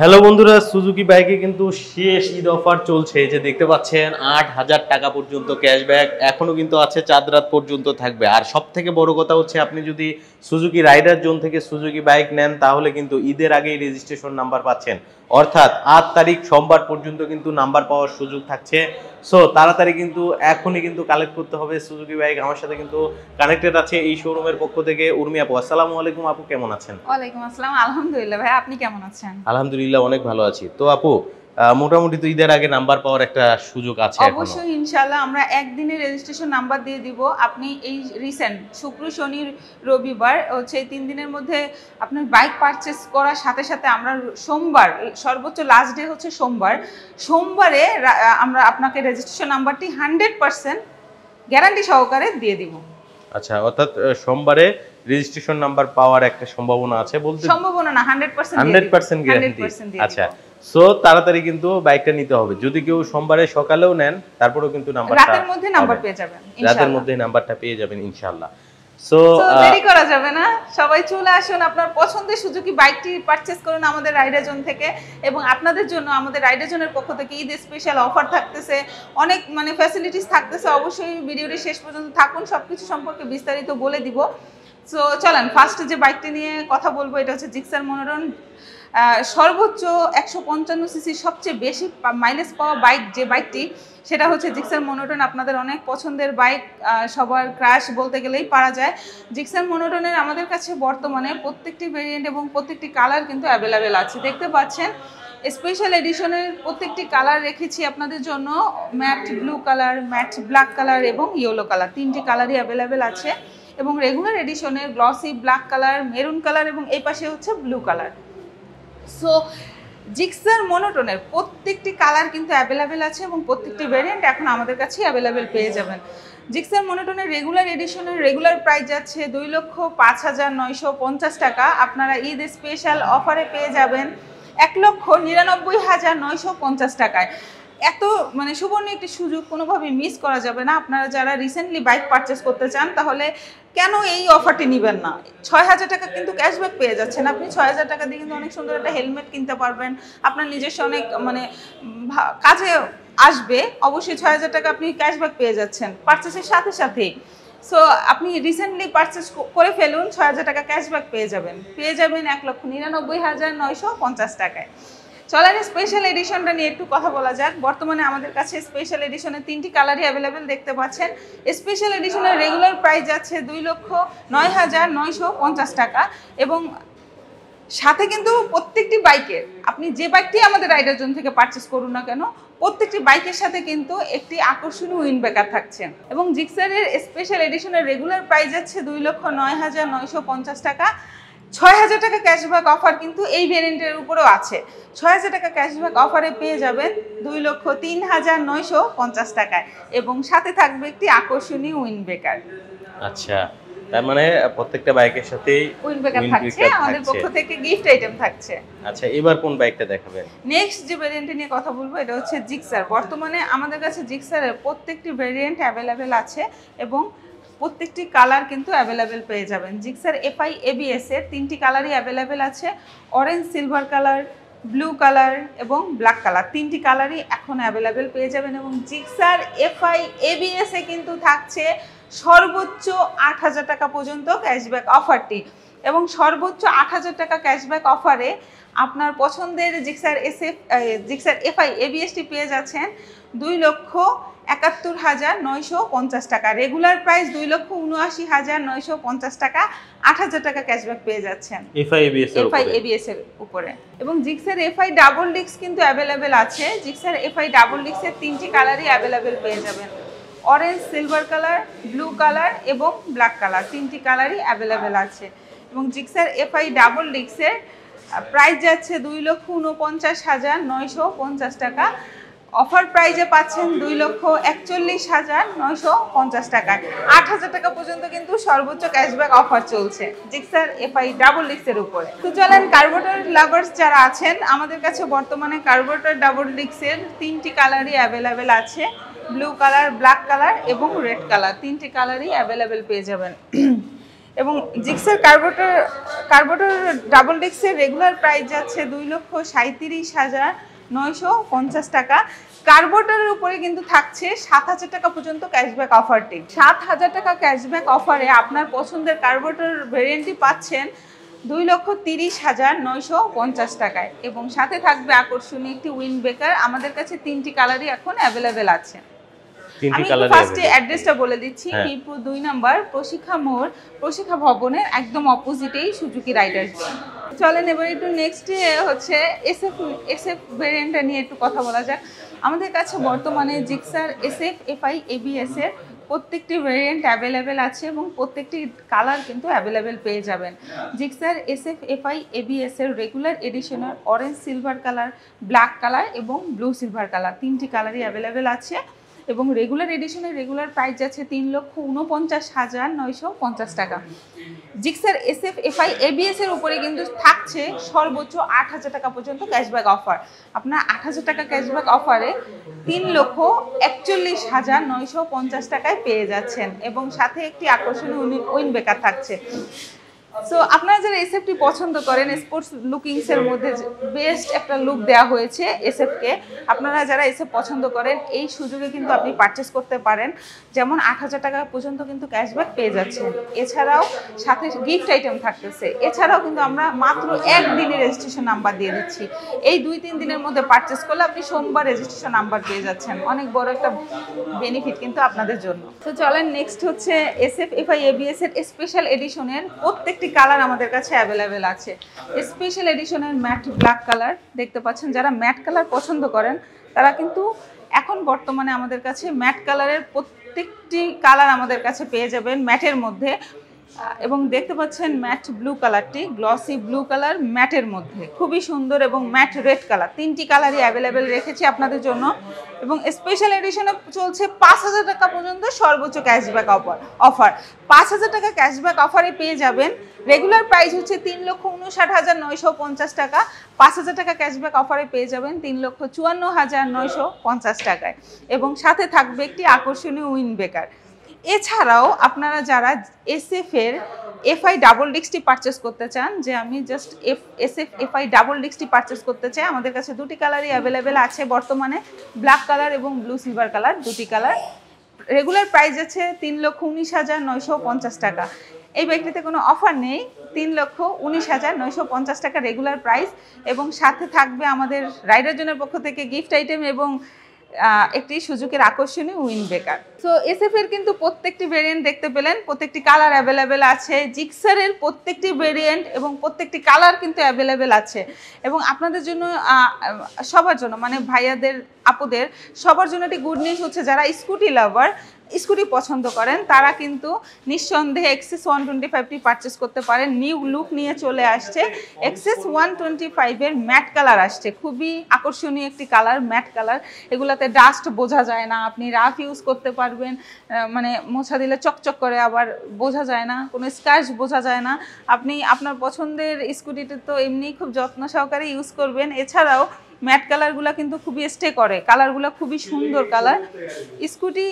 Hello বন্ধুরা Suzuki বাইকে কিন্তু শেষ ঈদ অফার চলছে। যে দেখতে পাচ্ছেন, আট হাজার টাকা পর্যন্ত ক্যাশব্যাক এখনও কিন্তু আছে, চাঁদ রাত পর্যন্ত থাকবে। আর সব থেকে বড় কথা হচ্ছে, আপনি যদি সুজুকি রাইডার জোন থেকে সুজুকি বাইক নেন তাহলে কিন্তু ঈদের আগেই রেজিস্ট্রেশন নাম্বার পাচ্ছেন। অর্থাৎ আট তারিখ সোমবার পর্যন্ত কিন্তু নাম্বার পাওয়ার সুযোগ থাকছে। সো তাড়াতাড়ি কিন্তু এখনই কিন্তু কালেক্ট করতে হবে সুজুকি বাইক। আমার সাথে কিন্তু কানেক্টেড আছে এই শোরুমের পক্ষ থেকে উর্মি আপু। আসসালামু আলাইকুম আপু কেমন আছেন? ওয়ালাইকুম আসসালাম। আলহামদুলিল্লাহ ভাই আপনি কেমন আছেন? আলহামদুলিল্লাহ অনেক ভালো আছি। তো আপু মোটামুটি তো ঈদের আগে নাম্বার পাওয়ার একটা সুযোগ আছে অবশ্যই ইনশাআল্লাহ আমরা একদিনে রেজিস্ট্রেশন নাম্বার দিয়ে দিব। আপনি এই রিসেন্ট শুক্র শনি রবিবার হচ্ছে এই তিন দিনের মধ্যে আপনার বাইক পারচেস করার সাথে সাথে আমরা সোমবার সর্বোচ্চ লাস্ট ডে হচ্ছে সোমবার। সোমবারে আমরা আপনাকে রেজিস্ট্রেশন নাম্বারটি হান্ড্রেড পার্সেন্ট গ্যারান্টি সহকারে দিয়ে দিব। আচ্ছা অর্থাৎ সোমবারে রেজিস্ট্রেশন নাম্বার পাওয়ার একটা সম্ভাবনা আছে বলতে সম্ভাবনা না hundred percent hundred percent guarantee আচ্ছা সো তাড়াতাড়ি কিন্তু বাইকটা নিতে হবে। যদি কেউ সোমবারে সকালেও নেন তারপরেও কিন্তু নাম্বারটা রাতের মধ্যে নাম্বার পেয়ে যাবেন রাতের মধ্যে নাম্বারটা পেয়ে যাবেন ইনশাআল্লাহ। সো দেরি করা যাবে না। সবাই চলে আসুন আপনার পছন্দের সুজুকি বাইকটি পারচেস করুন আমাদের রাইডাজোন থেকে এবং আপনাদের জন্য আমাদের রাইডার জোনের পক্ষ থেকে ঈদ স্পেশাল অফার থাকতেছে। অনেক মানে ফ্যাসিলিটিস থাকতেছে। অবশ্যই ভিডিওটি শেষ পর্যন্ত থাকুন। সবকিছু সম্পর্কে বিস্তারিত বলে দিব। সো চলেন ফার্স্ট যে বাইকটি নিয়ে কথা বলব এটা হচ্ছে জিক্সার মনোরন আহ, সর্বোচ্চ একশো পঞ্চান্ন সিসি সবচেয়ে বেশি মাইলেজ পাওয়া বাইক যে বাইকটি সেটা হচ্ছে জিক্সার মনোটন আপনাদের অনেক পছন্দের বাইক সবার ক্রাশ বলতে গেলেই পারা যায়। জিক্সার মনোটনের আমাদের কাছে বর্তমানে প্রত্যেকটি ভেরিয়েন্ট এবং প্রত্যেকটি কালার কিন্তু অ্যাভেলেবেল আছে। দেখতে পাচ্ছেন স্পেশাল এডিশনের প্রত্যেকটি কালার রেখেছি আপনাদের জন্য। Matte blue colour matte black colour এবং ইয়েলো কালার তিনটি কালারই অ্যাভেলেবেল আছে। এবং regular এডিশনের glossy black colour maroon colour এবং এই পাশে হচ্ছে ব্লু কালার সো জিক্সার মনোটনের প্রত্যেকটি কালার কিন্তু অ্যাভেলেবেল আছে এবং প্রত্যেকটি ভেরিয়েন্ট এখন আমাদের কাছেই অ্যাভেলেবেল পেয়ে যাবেন। জিক্সার মোনোটোনের রেগুলার এডিশনের রেগুলার প্রাইস যাচ্ছে দুই লক্ষ পাঁচ হাজার নয়শো পঞ্চাশ টাকা। আপনারা ঈদ স্পেশাল অফারে পেয়ে যাবেন এক লক্ষ নিরানব্বই হাজার নয়শো পঞ্চাশ টাকায়। এত মানে সুবর্ণ একটি সুযোগ কোনোভাবে মিস করা যাবে না। আপনারা যারা রিসেন্টলি বাইক পারচেস করতে চান, তাহলে কেন এই অফারটি নেবেন না? ছয় হাজার টাকা কিন্তু ক্যাশব্যাক পেয়ে যাচ্ছেন। আপনি ছয় হাজার টাকা দিয়ে কিন্তু অনেক সুন্দর একটা হেলমেট কিনতে পারবেন। আপনার নিজস্ব অনেক মানে কাজে আসবে। অবশ্যই ছয় হাজার টাকা আপনি ক্যাশব্যাক পেয়ে যাচ্ছেন পারচেসের সাথে সাথেই। সো আপনি রিসেন্টলি পারচেস করে ফেলুন, ছয় হাজার টাকা ক্যাশব্যাক পেয়ে যাবেন। পেয়ে যাবেন এক লক্ষ নিরানব্বই হাজার নয়শো পঞ্চাশ টাকায়। চলেন স্পেশাল এডিশনটা নিয়ে একটু কথা বলা যাক। বর্তমানে আমাদের কাছে স্পেশাল এডিশনের তিনটি কালারই অ্যাভেলেবেল দেখতে পাচ্ছেন। স্পেশাল এডিশনের রেগুলার প্রাইস যাচ্ছে দুই লক্ষ নয় হাজার নয়শো পঞ্চাশ টাকা এবং সাথে কিন্তু প্রত্যেকটি বাইকের, আপনি যে বাইকটি আমাদের রাইডার জোন থেকে পারচেস করুন না কেন, প্রত্যেকটি বাইকের সাথে কিন্তু একটি আকর্ষণীয় উইন ব্যাকার থাকছে। এবং জিক্সারের স্পেশাল এডিশনের রেগুলার প্রাইস যাচ্ছে দুই লক্ষ নয় হাজার নয়শো পঞ্চাশ টাকা। ছয় হাজার টাকা ক্যাশব্যাক অফার কিন্তু এই ভেরিয়েন্টের উপরেও আছে। ছয় হাজার টাকা ক্যাশব্যাক অফারে পেয়ে যাবেন দুই লক্ষ তিন হাজার নয়শো পঞ্চাশ টাকায় এবং সাথে থাকবে একটি আকর্ষণীয় উইন ব্রেকার আচ্ছা তার মানে প্রত্যেকটা বাইকের সাথেই উইন Wind থাকছে আমাদের পক্ষ থেকে গিফট আইটেম থাকছে। আচ্ছা এবার কোন বাইকটা দেখাবেন? নেক্সট যে ভেরিয়েন্ট নিয়ে কথা বলব এটা হচ্ছে জিক্সার বর্তমানে আমাদের কাছে জিক্সারের প্রত্যেকটি ভেরিয়েন্ট অ্যাভেলেবেল আছে এবং প্রত্যেকটি কালার কিন্তু অ্যাভেলেবেল পেয়ে যাবেন। জিক্সার এফআই এবিএস এর তিনটি কালারই অ্যাভেলেবেল আছে। Orange silver colour blue colour এবং ব্ল্যাক কালার তিনটি কালারই এখন অ্যাভেলেবেল পেয়ে যাবেন এবং জিক্সার এফআই এবিএস এ কিন্তু থাকছে সর্বোচ্চ আট হাজার টাকা পর্যন্ত ক্যাশব্যাক অফারটি এবং সর্বোচ্চ আট হাজার টাকা ক্যাশব্যাক অফারে আপনার পছন্দের Gixxer S F Gixxer FI এবিএসটি পেয়ে যাচ্ছেন দুই লক্ষ একাত্তর হাজার নয়শো পঞ্চাশ টাকা। রেগুলার প্রাইস দুই লক্ষ উনআশি হাজার নয়শো পঞ্চাশ টাকা। আট হাজার টাকা ক্যাশব্যাক পেয়ে যাচ্ছেন। এফআই এবিএস এর উপরে। এবং জিক্সের এফআই ডাবল ডিক্স কিন্তু অ্যাভেলেবেল আছে। জিক্সার এফআই ডাবল ডিক্সের তিনটি কালারই অ্যাভেলেবেল পেয়ে যাবেন। Orange silver colour blue colour এবং ব্ল্যাক কালার তিনটি কালারই অ্যাভেলেবেল আছে। এবং জিক্সার এফআই ডাবল ডিক্সের প্রাইস যাচ্ছে দুই লক্ষ উনপঞ্চাশ হাজার নয়শো পঞ্চাশ টাকা। অফার প্রাইজে পাচ্ছেন দুই লক্ষ একচল্লিশ হাজার নয়শো পঞ্চাশ টাকায় আট হাজার টাকা পর্যন্ত কিন্তু সর্বোচ্চ ক্যাশব্যাক অফার চলছে। জিক্সার এফআই ডাবল ডিক্সের উপরে। তো চলেন কার্বোটার লাভার্স যারা আছেন, আমাদের কাছে বর্তমানে কার্বোটার ডাবল ডিক্সের তিনটি কালারই অ্যাভেলেবেল আছে। ব্লু কালার ব্ল্যাক কালার এবং রেড কালার তিনটি কালারই অ্যাভেলেবেল পেয়ে যাবেন। এবং জিক্সের কার্বোটার কার্বোটার ডাবল ডিক্সের রেগুলার প্রাইস যাচ্ছে দুই লক্ষ সাঁত্রিশ হাজার নয়শো পঞ্চাশ টাকা। কার্বোটারের উপরে কিন্তু থাকছে সাত হাজার টাকা পর্যন্ত ক্যাশব্যাক অফারটি সাত হাজার টাকা ক্যাশব্যাক অফারে আপনার পছন্দের কার্বোটার ভ্যারিয়েন্টটি পাচ্ছেন দুই লক্ষ তিরিশ হাজার নয়শো পঞ্চাশ টাকায়। এবং সাথে থাকবে আকর্ষণীয় একটি উইন্ড ব্রেকার আমাদের কাছে তিনটি কালারই এখন অ্যাভেলেবেল আছে। তিনটি আমি কালার ফার্স্টে অ্যাড্রেসটা বলে দিচ্ছি হ্যাঁ। মিরপুর দুই নাম্বার প্রশিক্ষা মোড় প্রশিক্ষা ভবনের একদম অপোজিটেই সুজুকি রাইডার্স চলেন এবার একটু নেক্সট হচ্ছে এসএফ এসএফ ভেরিয়েন্টটা নিয়ে একটু কথা বলা যাক। আমাদের কাছে বর্তমানে জিক্সার এসএফ এফআই এবিএস এর প্রত্যেকটি ভেরিয়েন্ট অ্যাভেলেবেল আছে এবং প্রত্যেকটি কালার কিন্তু অ্যাভেলেবেল পেয়ে যাবেন। জিক্সার এসএফ এফআই এবিএস এর regular এডিশনের orange silver colour black colour এবং ব্লু সিলভার কালার তিনটি কালারই অ্যাভেলেবেল আছে। এবং রেগুলার এডিশনের রেগুলার প্রাইস যাচ্ছে তিন লক্ষ উনপঞ্চাশ হাজার নয়শো পঞ্চাশ টাকা। Gixxer S F FI ABS এর উপরে কিন্তু থাকছে সর্বোচ্চ আট হাজার টাকা পর্যন্ত ক্যাশব্যাক অফার আপনার আট হাজার টাকা ক্যাশব্যাক অফারে তিন লক্ষ একচল্লিশ হাজার নয়শো পঞ্চাশ টাকায় পেয়ে যাচ্ছেন এবং সাথে একটি আকর্ষণীয় উইন বেকার থাকছে। সো আপনারা যারা এসএফটি পছন্দ করেন স্পোর্টস লুকিংস এর মধ্যে বেস্ট একটা লুক দেওয়া হয়েছে এসএফ কে, আপনারা যারা এসএফ পছন্দ করেন, এই সুযোগে কিন্তু আপনি পারচেস করতে পারেন। যেমন আট হাজার টাকা পর্যন্ত কিন্তু ক্যাশব্যাক পেয়ে যাচ্ছেন। এছাড়াও সাথে গিফট আইটেম থাকতেছে। এছাড়াও কিন্তু আমরা মাত্র একদিনের রেজিস্ট্রেশন নাম্বার দিয়ে দিচ্ছি। এই দুই তিন দিনের মধ্যে পারচেস করলে আপনি সোমবার রেজিস্ট্রেশন নাম্বার পেয়ে যাচ্ছেন। অনেক বড় একটা বেনিফিট কিন্তু আপনাদের জন্য। তো চলেন নেক্সট হচ্ছে এসএফ এফআই এবিএস এর স্পেশাল এডিশনের প্রত্যেকটি কালার আমাদের কাছে অ্যাভেলেবেল আছে। স্পেশাল এডিশনের ম্যাট ব্ল্যাক কালার দেখতে পাচ্ছেন? যারা ম্যাট কালার পছন্দ করেন, তারা কিন্তু এখন বর্তমানে আমাদের কাছে ম্যাট কালারের প্রত্যেকটি কালার আমাদের কাছে পেয়ে যাবেন ম্যাটের মধ্যে। এবং দেখতে পাচ্ছেন ম্যাট ব্লু কালারটি গ্লসি ব্লু কালার ম্যাটের মধ্যে। খুবই সুন্দর এবং ম্যাট রেড কালার তিনটি কালারই অ্যাভেলেবেল রেখেছি আপনাদের জন্য। এবং স্পেশাল এডিশনে চলছে পাঁচ হাজার টাকা পর্যন্ত সর্বোচ্চ ক্যাশব্যাক অফার অফার পাঁচ হাজার টাকা ক্যাশব্যাক অফারে পেয়ে যাবেন রেগুলার প্রাইস হচ্ছে তিন লক্ষ উনষাট হাজার নয়শো পঞ্চাশ টাকা। পাঁচ হাজার টাকা ক্যাশব্যাক অফারে পেয়ে যাবেন তিন লক্ষ চুয়ান্ন হাজার নয়শো পঞ্চাশ টাকায়। এবং সাথে থাকবে একটি আকর্ষণীয় উইন বেকার এছাড়াও আপনারা যারা এসএফ এর এফআই ডাবল ডিক্সটি পারচেস করতে চান, যে আমি just F SF FI double ডিক্সটি purchase করতে চাই, আমাদের কাছে দুটি কালারই অ্যাভেলেবেল আছে বর্তমানে। ব্ল্যাক কালার এবং ব্লু সিলভার কালার দুটি কালার রেগুলার প্রাইস আছে তিন লক্ষ উনিশ হাজার নয়শো পঞ্চাশ টাকা। এই ব্যক্তিতে কোনো অফার নেই। তিন লক্ষ উনিশ হাজার নয়শো পঞ্চাশ টাকা রেগুলার প্রাইস এবং সাথে থাকবে আমাদের রাইডার জনের পক্ষ থেকে গিফট আইটেম এবং একটি সুযোগের আকর্ষণীয় উইন ব্রেকার সো এসএফ এর কিন্তু প্রত্যেকটি ভেরিয়েন্ট দেখতে পেলেন। প্রত্যেকটি কালার অ্যাভেলেবেল আছে। জিক্সারের প্রত্যেকটি ভেরিয়েন্ট এবং প্রত্যেকটি কালার কিন্তু অ্যাভেলেবেল আছে। এবং আপনাদের জন্য সবার জন্য মানে ভাইয়াদের, আপুদের, সবার জন্য একটি গুড নিউজ হচ্ছে যারা স্কুটি লাভার স্কুটি পছন্দ করেন, তারা কিন্তু নিঃসন্দেহে এক্সেস ওয়ান টোয়েন্টি ফাইভটি পারচেস করতে পারেন। নিউ লুক নিয়ে চলে আসছে। এক্সেস ওয়ান টোয়েন্টি ফাইভের ম্যাট কালার আসছে। খুবই আকর্ষণীয় একটি কালার ম্যাট কালার এগুলাতে ডাস্ট বোঝা যায় না। আপনি রাফ ইউজ করতে পারবেন। মানে মোছা দিলে চকচক করে আবার বোঝা যায় না। কোনো স্ক্র্যাচ বোঝা যায় না। আপনি আপনার পছন্দের স্কুটিটি তো এমনি খুব যত্ন সহকারে ইউজ করবেন। এছাড়াও ম্যাট কালারগুলো কিন্তু খুবই স্টে করে। কালারগুলো খুবই সুন্দর কালার স্কুটি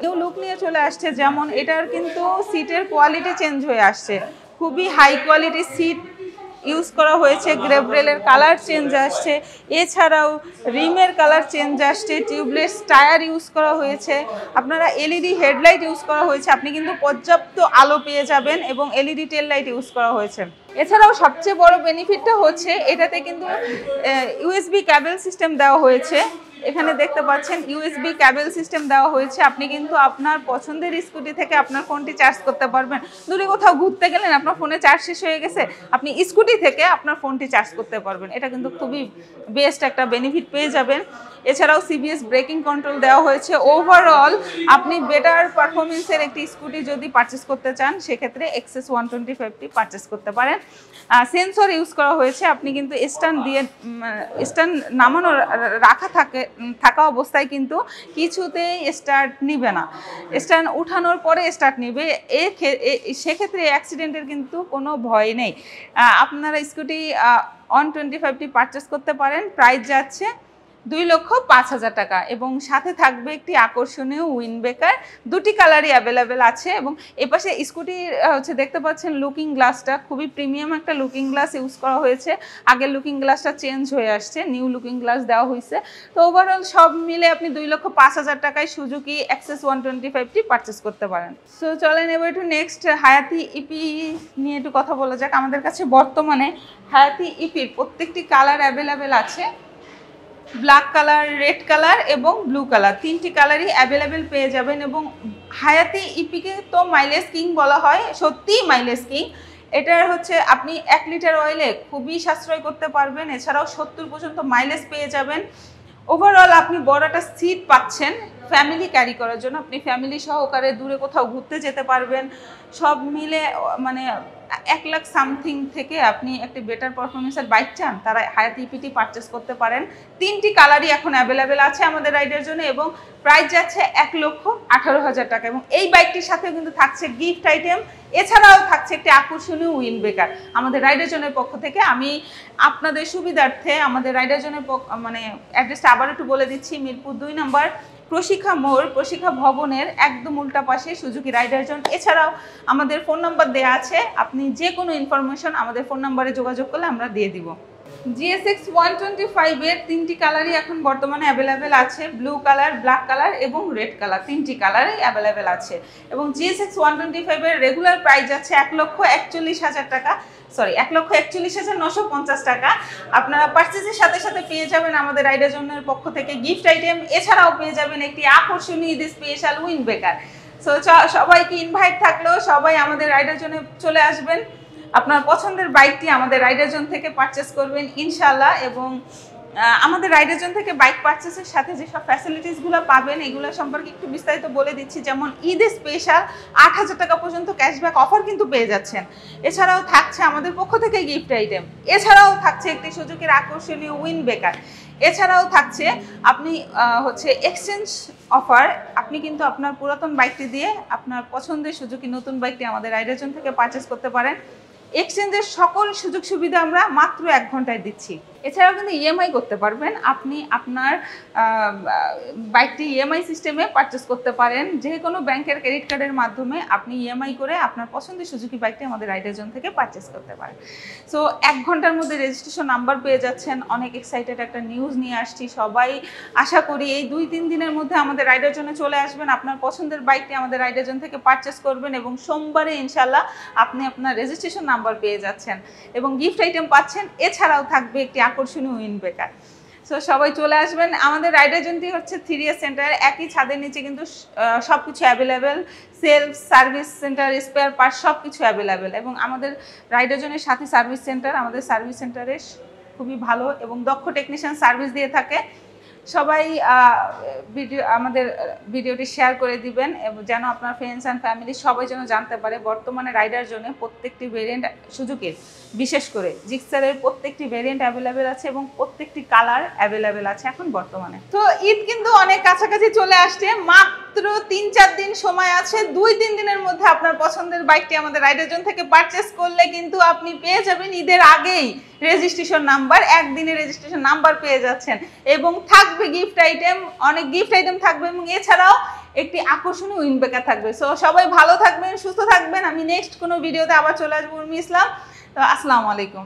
কেউ লুক নিয়ে চলে আসছে, যেমন এটার কিন্তু সিটের কোয়ালিটি চেঞ্জ হয়ে আসছে। খুবই হাই কোয়ালিটির সিট ইউজ করা হয়েছে, গ্রেবরেলের কালার চেঞ্জ আসছে, এছাড়াও রিমের কালার চেঞ্জ আসছে, টিউবলেস টায়ার ইউজ করা হয়েছে, আপনারা এলইডি হেডলাইট ইউজ করা হয়েছে, আপনি কিন্তু পর্যাপ্ত আলো পেয়ে যাবেন এবং এলইডি টেল লাইট ইউজ করা হয়েছে। এছাড়াও সবচেয়ে বড় বেনিফিটটা হচ্ছে, এটাতে কিন্তু ইউএসবি ক্যাবেল সিস্টেম দেওয়া হয়েছে এখানে দেখতে পাচ্ছেন ইউএসবি ক্যাবেল সিস্টেম দেওয়া হয়েছে। আপনি কিন্তু আপনার পছন্দের স্কুটি থেকে আপনার ফোনটি চার্জ করতে পারবেন। দূরে কোথাও ঘুরতে গেলেন, আপনার ফোনে চার্জ শেষ হয়ে গেছে, আপনি স্কুটি থেকে আপনার ফোনটি চার্জ করতে পারবেন। এটা কিন্তু খুবই বেস্ট একটা বেনিফিট পেয়ে যাবেন। এছাড়াও সিবিএস ব্রেকিং কন্ট্রোল দেওয়া হয়েছে। ওভারঅল আপনি বেটার পারফরমেন্সের একটি স্কুটি যদি পারচেস করতে চান, সেক্ষেত্রে এক্সেস ওয়ান টোয়েন্টি ফাইভটি পারচেস করতে পারেন। সেন্সর ইউজ করা হয়েছে। আপনি কিন্তু স্ট্যান্ড দিয়ে স্ট্যান্ড নামানো রাখা থাকে থাকা অবস্থায় কিন্তু কিছুতেই স্টার্ট নিবে না। স্ট্যান্ড উঠানোর পরে স্টার্ট নিবে। এ ক্ষে- এ- সেক্ষেত্রে অ্যাক্সিডেন্টের কিন্তু কোনো ভয় নেই। আপনারা স্কুটি অন টোয়েন্টি ফাইভটি পারচেস করতে পারেন। প্রাইস যাচ্ছে দুই লক্ষ পাঁচ হাজার টাকা। এবং সাথে থাকবে একটি আকর্ষণীয় উইন বেকার দুটি কালারই অ্যাভেলেবেল আছে এবং এপাশে স্কুটির হচ্ছে দেখতে পাচ্ছেন লুকিং গ্লাসটা খুবই প্রিমিয়াম একটা লুকিং গ্লাস ইউজ করা হয়েছে। আগের লুকিং গ্লাসটা চেঞ্জ হয়ে আসছে নিউ লুকিং গ্লাস দেওয়া হয়েছে। তো ওভারঅল সব মিলে আপনি দুই লক্ষ পাঁচ হাজার টাকায় সুজুকি অ্যাক্সেস ওয়ান টোয়েন্টি ফাইভটি পারচেস করতে পারেন। সো চলেন এবার একটু নেক্সট হায়াতি ইপি নিয়ে একটু কথা বলা যাক। আমাদের কাছে বর্তমানে হায়াতি ইপির প্রত্যেকটি কালার অ্যাভেলেবেল আছে। ব্ল্যাক কালার, রেড কালার এবং ব্লু কালার। তিনটি কালারই অ্যাভেলেবেল পেয়ে যাবেন এবং হায়াতি ইপিকে তো মাইলেজ কিং বলা হয়, সত্যিই মাইলেজ কিং এটার হচ্ছে আপনি এক লিটার অয়েলে খুবই সাশ্রয় করতে পারবেন, এছাড়াও সত্তর পর্যন্ত মাইলেজ পেয়ে যাবেন। ওভারঅল আপনি বড় একটা সিট পাচ্ছেন ফ্যামিলি ক্যারি করার জন্য। আপনি ফ্যামিলি সহকারে দূরে কোথাও ঘুরতে যেতে পারবেন। সব মিলে মানে এক লাখ সামথিং থেকে আপনি একটি বেটার পারফরমেন্সের বাইক চান, তারা হায়াত ইপিটি পারচেস করতে পারেন। তিনটি কালারই এখন অ্যাভেলেবেল আছে আমাদের রাইডের জন্য এবং প্রাইস যাচ্ছে এক লক্ষ আঠারো হাজার টাকা এবং এই বাইকটির সাথেও কিন্তু থাকছে গিফট আইটেম এছাড়াও থাকছে একটি আকর্ষণীয় উইন বেকার আমাদের রাইডার জনের পক্ষ থেকে। আমি আপনাদের সুবিধার্থে আমাদের রাইডার জনের মানে অ্যাড্রেসটা আবার একটু বলে দিচ্ছি, মিরপুর দুই নম্বর প্রশিক্ষা মোড়, প্রশিক্ষা ভবনের একদম উল্টা পাশে সুজুকি রাইডার জোন। এছাড়াও আমাদের ফোন নাম্বার দেওয়া আছে, আপনি যে কোনো ইনফরমেশন আমাদের ফোন নাম্বারে যোগাযোগ করলে আমরা দিয়ে দিব। জিএসএক্স ওয়ান টোয়েন্টি ফাইভের তিনটি কালারই এখন বর্তমানে অ্যাভেলেবেল আছে ব্লু কালার ব্ল্যাক কালার এবং রেড কালার তিনটি কালারই অ্যাভেলেবেল আছে। এবং জিএসএক্স ওয়ান টোয়েন্টি ফাইভের রেগুলার প্রাইস আছে এক লক্ষ একচল্লিশ হাজার টাকা। সরি এক লক্ষ একচল্লিশ হাজার নশো পঞ্চাশ টাকা। আপনারা পার্চেসের সাথে সাথে পেয়ে যাবেন আমাদের রাইডার জনের পক্ষ থেকে গিফট আইটেম এছাড়াও পেয়ে যাবেন একটি আকর্ষণীয় ঈদের স্পেশাল উইন বেকার সো সবাইকে ইনভাইট থাকলেও সবাই আমাদের রাইডার জোনে চলে আসবেন। আপনার পছন্দের বাইকটি আমাদের রাইডার জোন থেকে পারচেস করবেন ইনশাল্লাহ এবং আমাদের রাইডার জোন থেকে বাইক পারচেসের সাথে যেসব ফ্যাসিলিটিসগুলো পাবেন, এগুলো সম্পর্কে একটু বিস্তারিত বলে দিচ্ছি। যেমন ঈদে স্পেশাল আট হাজার টাকা পর্যন্ত ক্যাশব্যাক অফার কিন্তু পেয়ে যাচ্ছেন। এছাড়াও থাকছে আমাদের পক্ষ থেকে গিফট আইটেম এছাড়াও থাকছে একটি সুযোগের আকর্ষণীয় উইন বেকার এছাড়াও থাকছে আপনি হচ্ছে এক্সচেঞ্জ অফার আপনি কিন্তু আপনার পুরাতন বাইকটি দিয়ে আপনার পছন্দের সুযোগী নতুন বাইকটি আমাদের রাইডার জোন থেকে পারচেস করতে পারেন। এক্সচেঞ্জের সকল সুযোগ সুবিধা আমরা মাত্র এক ঘন্টায় দিচ্ছি। এছাড়াও কিন্তু ইএমআই করতে পারবেন। আপনি আপনার বাইকটি ইএমআই সিস্টেমে পারচেস করতে পারেন। যে কোনো ব্যাংকের ক্রেডিট কার্ডের মাধ্যমে আপনি ইএমআই করে আপনার পছন্দের সুজুকি বাইকটি আমাদের রাইডার জোন থেকে পারচেস করতে পারেন। সো এক ঘণ্টার মধ্যে রেজিস্ট্রেশন নাম্বার পেয়ে যাচ্ছেন। অনেক এক্সাইটেড একটা নিউজ নিয়ে আসছি। সবাই আশা করি এই দুই তিন দিনের মধ্যে আমাদের রাইডার জন্য চলে আসবেন। আপনার পছন্দের বাইকটি আমাদের রাইডার জোন থেকে পারচেস করবেন এবং সোমবারে ইনশাল্লাহ আপনি আপনার রেজিস্ট্রেশন নাম্বার পেয়ে যাচ্ছেন। এবং গিফট আইটেম পাচ্ছেন। এছাড়াও থাকবে একটি আকর্ষণীয় উইন বেকার। সো সবাই চলে আসবেন। আমাদের রাইডার জোনটি হচ্ছে থ্রি ইয়ার সেন্টার একই ছাদের নিচে কিন্তু সব কিছু available self service centre spare part সব কিছু অ্যাভেলেবেল এবং আমাদের রাইডার জনের সাথে সার্ভিস সেন্টার আমাদের সার্ভিস সেন্টারে খুবই ভালো এবং দক্ষ টেকনিশিয়ান সার্ভিস দিয়ে থাকে। সবাই ভিডিও, আমাদের ভিডিওটি শেয়ার করে দিবেন, এবং যেন আপনার ফ্রেন্ডস অ্যান্ড ফ্যামিলি সবাই যেন জানতে পারে বর্তমানে রাইডার জন্য প্রত্যেকটি ভেরিয়েন্ট সুযোগের, বিশেষ করে জিক্সারের প্রত্যেকটি ভেরিয়েন্ট অ্যাভেলেবেল আছে এবং প্রত্যেকটি কালার অ্যাভেলেবেল আছে এখন বর্তমানে। তো ঈদ কিন্তু অনেক কাছাকাছি চলে আসছে, মাত্র তিন চার দিন সময় আছে দুই তিন দিনের মধ্যে আপনার পছন্দের বাইকটি আমাদের রাইডার জোন থেকে পারচেস করলে কিন্তু আপনি পেয়ে যাবেন ঈদের আগেই রেজিস্ট্রেশন নাম্বার একদিনে রেজিস্ট্রেশন নাম্বার পেয়ে যাচ্ছেন, এবং থাকবে গিফট আইটেম অনেক গিফট আইটেম থাকবে এবং এছাড়াও একটি আকর্ষণীয় উইন বেকার থাকবে। সো সবাই ভালো থাকবেন, সুস্থ থাকবেন। আমি নেক্সট কোনো ভিডিওতে আবার চলে আসব, উর্মি ইসলাম। তো, আসসালামু আলাইকুম।